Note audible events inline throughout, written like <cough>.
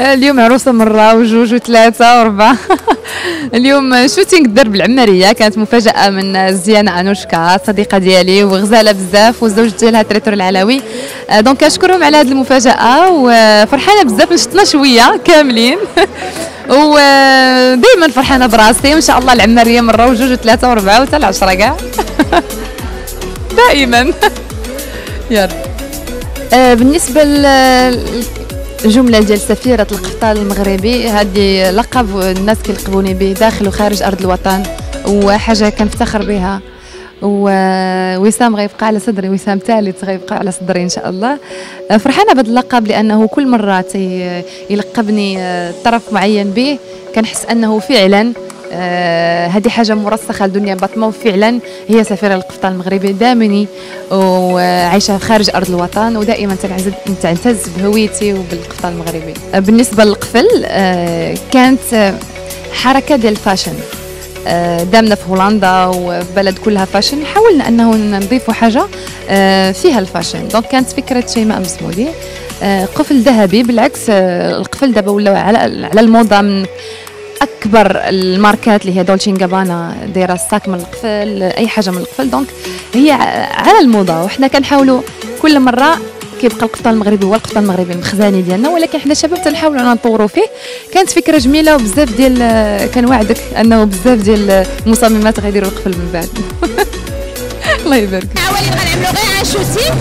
اليوم عروسة مرة وجوج وثلاثة وأربعة <laughs> اليوم shooting الدرب العمارية كانت مفاجأة من زيانة أنوشكا صديقة ديالي وغزالة بزاف والزوج ديالها traiteur العلوي. آه، donc كنشكرهم على هذه المفاجأة وفرحانة بزاف نشطنا شوية كاملين. <laughs> ودائما فرحانة براسي وإن شاء الله العمارية مرة وجوج وثلاثة وأربعة وحتى العشرة كاع <laughs> دائما. <laughs> يلا آه، بالنسبة الجملة ديال سفيرة القفطان المغربي هذه لقب الناس كيلقبوني به داخل وخارج أرض الوطن وحاجة كنفتخر بها. ووسام غيبقى على صدري وسام ثالث غيبقى على صدري إن شاء الله. فرحانة بهذا اللقب لأنه كل مرة يلقبني طرف معين به كنحس أنه فعلا آه هذه حاجة مرسخة لدنيا بطمة وفعلا هي سفيرة القفطان المغربي دامني وعايشة خارج أرض الوطن ودائما تعتز بهويتي وبالقفطان المغربي. آه بالنسبة للقفل آه كانت حركة ديال ال fashion آه، دامنا في هولندا وبلد كلها fashion. حاولنا أنه نضيفوا حاجة آه، فيها ال fashion. donc كانت فكرة شيماء مسمودي. آه، قفل ذهبي بالعكس القفل دابا ولاو على الموضة من أكبر الماركات اللي هي Dolce & Gabbana دايرة ال sac من القفل أي حاجة من القفل. donc هي على الموضة وحنا كنحاولوا كل مرة كيبقى القفطان المغربي هو القفطان المغربي المخزاني ديالنا ولكن حنا شباب تنحاولوا نطوروا فيه. كانت فكرة جميلة وبزاف ديال كنوعدك أنه بزاف ديال المصممات غيديروا القفل من بعد. <laughs> الله يبارك. اولي غنعملوا غير ان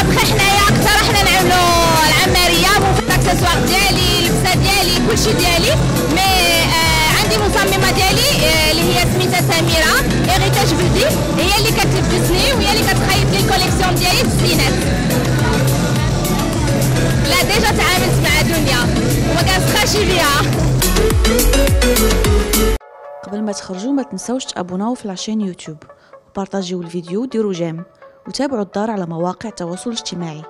أبخي حنايا اقترحنا نعملوا العمارية الاكسسوار ديالي. ديالي كلشي ديالي mais عندي مصممة ديالي آه، اللي هي سميتها سميرة Héritage بلدي هي اللي كتلبسني وهي اللي كتخيط لي ال collection ديالي التسعينات لا déjà تعاملت مع دنيا وما كنسخاش بيها قبل ما تخرجوا ما تنسوش تابوناو في العشان يوتيوب وبارطاجيو الفيديو وديروا j'aime. وتابعوا الدار على مواقع التواصل الاجتماعي.